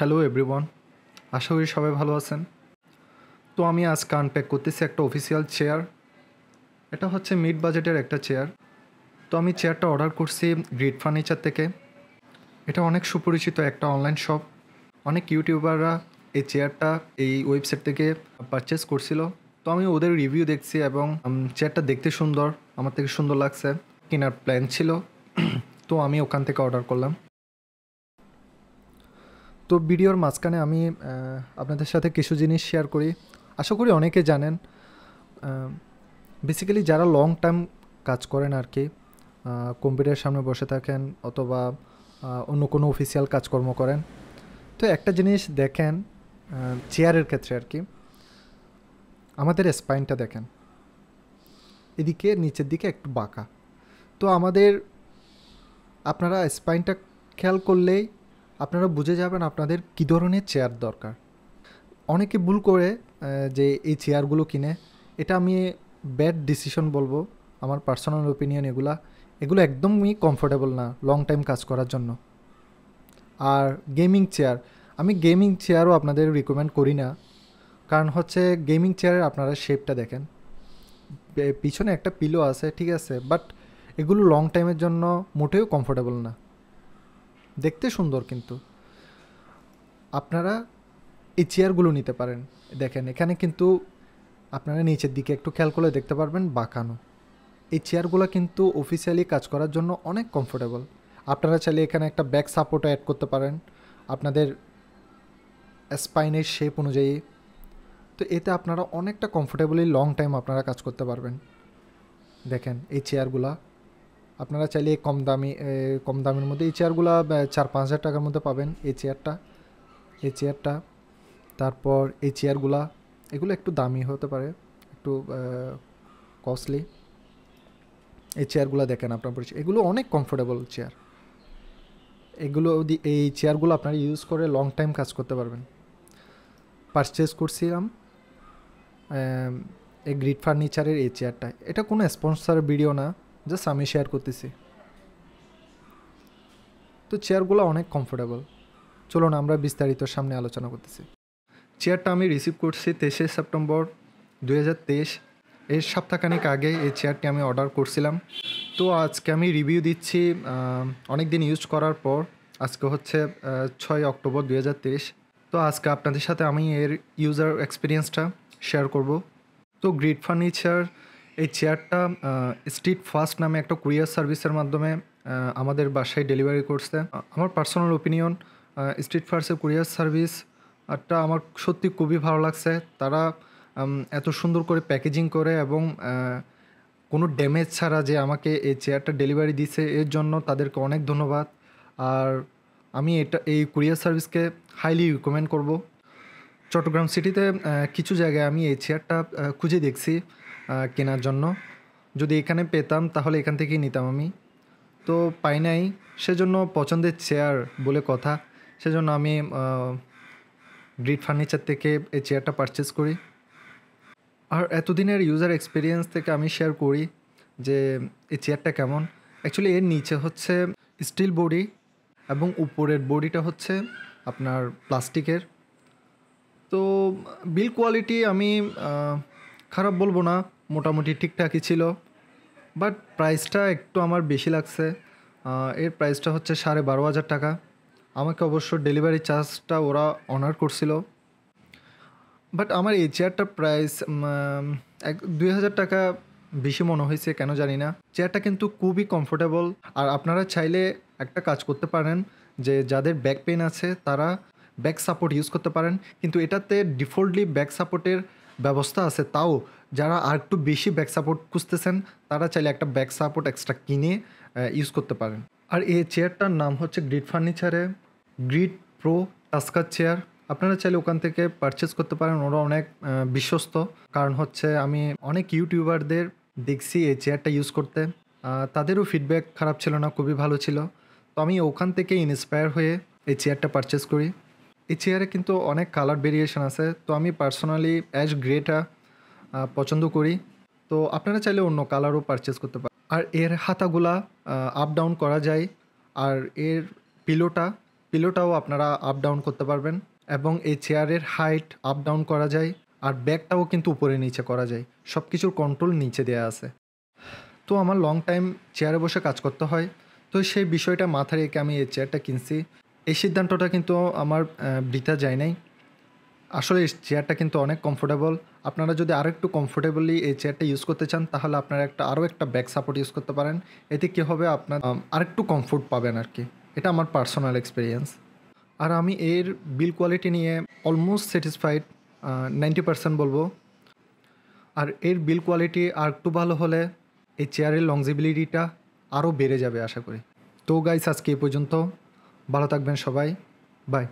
Hello everyone, আশা করি সবাই ভালো আছেন। তো আমি আজকে আনপ্যাক করতেছি একটা অফিসিয়াল চেয়ার এটা হচ্ছে মিড বাজেটের একটা চেয়ার তো আমি চেয়ারটা অর্ডার করছি গ্রিড ফার্নিচার থেকে। এটা অনেক সুপরিচিত একটা অনলাইন শপ অনেক ইউটিউবাররা এই চেয়ারটা এই ওয়েবসাইট থেকে পারচেস করছিল। তো আমি ওদের রিভিউ দেখছি এবং চেয়ারটা দেখতে সুন্দর, আমার থেকে সুন্দর লাগছে। কেনার প্ল্যান ছিল। তো আমি ওখান থেকে অর্ডার করলাম। তো ভিডিওর মাঝখানে আমি আপনাদের সাথে কিছু জিনিস শেয়ার করি। আশা করি অনেকে জানেন বেসিক্যালি যারা লং টার্ম কাজ করেন আর কি কম্পিউটারের সামনে বসে থাকেন অথবা অন্য কোনো অফিসিয়াল কাজকর্ম করেন, তো একটা জিনিস দেখেন চেয়ারের ক্ষেত্রে আর কি, আমাদের স্পাইনটা দেখেন, এদিকে নিচের দিকে একটু বাঁকা। তো আমাদের, আপনারা স্পাইনটা খেয়াল করলেই আপনারা বুঝে যাবেন আপনাদের কী ধরনের চেয়ার দরকার। অনেকে ভুল করে যে এই চেয়ারগুলো কিনে। এটা আমি ব্যাড ডিসিশন বলব, আমার পার্সোনাল ওপিনিয়ন এগুলা। এগুলো একদমই কমফোর্টেবল না লং টাইম কাজ করার জন্য। আর গেমিং চেয়ার আমি গেমিং চেয়ারও আপনাদের রিকমেন্ড করি না। কারণ হচ্ছে গেমিং চেয়ারের আপনারা শেপটা দেখেন। পিছনে একটা পিলো আছে, ঠিক আছে। বাট এগুলো লং টাইমের জন্য মোটেও কমফোর্টেবল না। দেখতে সুন্দর কিন্তু। আপনারা এই চেয়ারগুলো নিতে পারেন। দেখেন, এখানে কিন্তু আপনারা নিচের দিকে একটু খেয়াল করলে দেখতে পারবেন বাঁকানো। এই চেয়ারগুলো কিন্তু অফিসিয়ালি কাজ করার জন্য অনেক কমফোর্টেবল আপনারা চাইলে এখানে একটা ব্যাক সাপোর্ট অ্যাড করতে পারেন। আপনাদের স্পাইনের শেপ অনুযায়ী। তো এতে আপনারা অনেকটা কমফোর্টেবলি লং টাইম আপনারা কাজ করতে পারবেন। দেখেন, এই চেয়ারগুলা আপনারা চাইলে কম দামি কম দামের মধ্যে এই চেয়ারগুলা চার পাঁচ হাজার টাকার মধ্যে পাবেন এই চেয়ারটা এই চেয়ারটা তারপর এই চেয়ারগুলা এগুলো একটু দামি হতে পারে, একটু কস্টলি এই চেয়ারগুলো দেখেন আপনার পরিচয়। এগুলো অনেক কমফোর্টেবল চেয়ার এগুলো এই চেয়ারগুলো আপনারা ইউজ করে লং টাইম কাজ করতে পারবেন। পারচেস করছিলাম এই গ্রিড ফার্নিচারের এই চেয়ারটা এটা কোনো স্পন্সর ভিডিও না। জাস্ট আমি শেয়ার করতেছি। তো চেয়ারগুলো অনেক কমফোর্টেবল চলুন আমরা বিস্তারিত সামনে আলোচনা করতেছি। চেয়ারটা আমি রিসিভ করছি তেইশে সেপ্টেম্বর দুই হাজার তেইশ। এর সপ্তাহখানেক আগে এই চেয়ারটি আমি অর্ডার করছিলাম। তো আজকে আমি রিভিউ দিচ্ছি অনেক দিন ইউজ করার পর, আজকে হচ্ছে ছয় অক্টোবর দুই হাজার তেইশ। তো আজকে আপনাদের সাথে আমি এর ইউজার এক্সপিরিয়েন্সটা শেয়ার করব। তো গ্রিড ফার্নিচার এই চেয়ারটা স্ট্রিট ফার্স্ট নামে একটা কুরিয়ার সার্ভিসের মাধ্যমে আমাদের বাসায় ডেলিভারি করছে। আমার পার্সোনাল ওপিনিয়ন স্ট্রিট ফাস্টের কুরিয়ার সার্ভিস আরটা আমার সত্যি খুবই ভালো লাগছে। তারা এত সুন্দর করে প্যাকেজিং করে এবং কোনো ড্যামেজ ছাড়া যে আমাকে এই চেয়ারটা ডেলিভারি দিছে, এর জন্য তাদেরকে অনেক ধন্যবাদ। আর আমি এটা, এই কুরিয়ার সার্ভিসকে হাইলি রিকমেন্ড করব। চট্টগ্রাম সিটিতে কিছু জায়গায় আমি এই চেয়ারটা খুঁজে দেখছি। কেনার জন্য। যদি এখানে পেতাম, তাহলে এখান থেকেই নিতাম আমি। তো পাই নাই। সেজন্য পছন্দের চেয়ার বলে কথা। সেজন্য আমি গ্রিড ফার্নিচার থেকে এই চেয়ারটা পারচেস করি। আর এতদিনের ইউজার এক্সপিরিয়েন্স থেকে আমি শেয়ার করি যে, এই চেয়ারটা কেমন। অ্যাকচুয়ালি এর নিচে হচ্ছে স্টিল বডি এবং উপরের বডিটা হচ্ছে আপনার প্লাস্টিকের। তো বিল কোয়ালিটি আমি খারাপ বলব না। মোটামুটি ঠিকঠাকই ছিল। বাট প্রাইসটা একটু আমার বেশি লাগছে। এর প্রাইসটা হচ্ছে সাড়ে বারো হাজার টাকা। আমাকে অবশ্য ডেলিভারি চার্জটা ওরা অনার করছিল। বাট আমার এই চেয়ারটার প্রাইস এক, দুই হাজার টাকা বেশি মনে হয়েছে, কেন জানি না। চেয়ারটা কিন্তু খুবই কমফোর্টেবল আর আপনারা চাইলে একটা কাজ করতে পারেন, যে যাদের ব্যাক পেন আছে, তারা ব্যাক সাপোর্ট ইউজ করতে পারেন। কিন্তু এটাতে ডিফল্টলি ব্যাক সাপোর্টের ব্যবস্থা আছে। তাও যারা আর একটু বেশি ব্যাক সাপোর্ট খুঁজতেছেন, তারা চাইলে একটা ব্যাক সাপোর্ট এক্সট্রা কিনে ইউজ করতে পারেন। আর এই চেয়ারটার নাম হচ্ছে গ্রিড ফার্নিচারে গ্রিড প্রো টাস্কার চেয়ার আপনারা চাইলে ওখান থেকে পারচেস করতে পারেন, ওরা অনেক বিশ্বস্ত। কারণ হচ্ছে আমি অনেক ইউটিউবারদের দেখছি এই চেয়ারটা ইউজ করতে। তাদেরও ফিডব্যাক খারাপ ছিল না, খুবই ভালো ছিল। তো আমি ওখান থেকে ইন্সপায়ার হয়ে এই চেয়ারটা পারচেস করি। এই চেয়ারে কিন্তু অনেক কালার ভেরিয়েশন আছে। তো আমি পার্সোনালি অ্যাশ গ্রেটা পছন্দ করি। তো আপনারা চাইলে অন্য কালারও পারচেস করতে পারেন। আর এর হাতাগুলা আপ ডাউন করা যায়। আর এর পিলোটা পিলোটাও আপনারা আপ ডাউন করতে পারবেন। এবং এই চেয়ারের হাইট আপ ডাউন করা যায়। আর ব্যাগটাও কিন্তু উপরে নিচে করা যায়। সব কিছুর কন্ট্রোল নিচে দেওয়া আছে। তো আমার লং টাইম চেয়ারে বসে কাজ করতে হয়। তো সেই বিষয়টা মাথায় রেখে আমি এই চেয়ারটা কিনছি। এই সিদ্ধান্তটা কিন্তু আমার বৃথা যায় নাই। আসলে এই চেয়ারটা কিন্তু অনেক কমফোর্টেবল আপনারা যদি আরও একটু কমফোর্টেবলি এই চেয়ারটা ইউজ করতে চান, তাহলে আপনারা একটা, আরও একটা ব্যাক সাপোর্ট ইউজ করতে পারেন। এতে কী হবে? আপনার আরেকটু কমফোর্ট পাবেন আর কি। এটা আমার পার্সোনাল এক্সপিরিয়েন্স আর আমি এর বিল কোয়ালিটি নিয়ে অলমোস্ট স্যাটিসফাইড নাইনটি পার্সেন্ট বলব। আর এর বিল কোয়ালিটি আর একটু ভালো হলে এই চেয়ারের লংজিবিলিটিটা আরও বেড়ে যাবে আশা করি। তো গাইস আজকে এই পর্যন্ত। ভালো থাকবেন সবাই। বাই